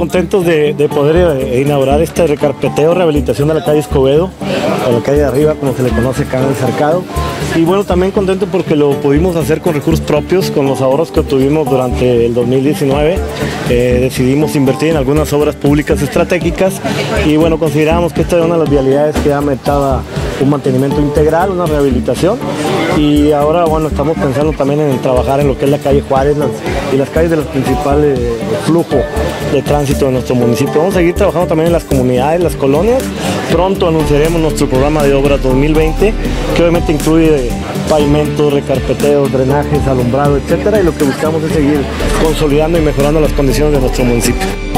contentos de, poder eh, inaugurar este recarpeteo, rehabilitación de la calle Escobedo, o la calle de arriba, como se le conoce acá en el cercado. Y bueno, también contento porque lo pudimos hacer con recursos propios, con los ahorros que obtuvimos durante el 2019. Eh, decidimos invertir en algunas obras públicas estratégicas y bueno, consideramos que esta es una de las vialidades que ha metado un mantenimiento integral, una rehabilitación y ahora bueno estamos pensando también en trabajar en lo que es la calle Juárez y las calles de los principales flujo de tránsito de nuestro municipio. Vamos a seguir trabajando también en las comunidades, las colonias. Pronto anunciaremos nuestro programa de obras 2020 que obviamente incluye pavimentos, recarpeteos, drenajes, alumbrado, etcétera y lo que buscamos es seguir consolidando y mejorando las condiciones de nuestro municipio.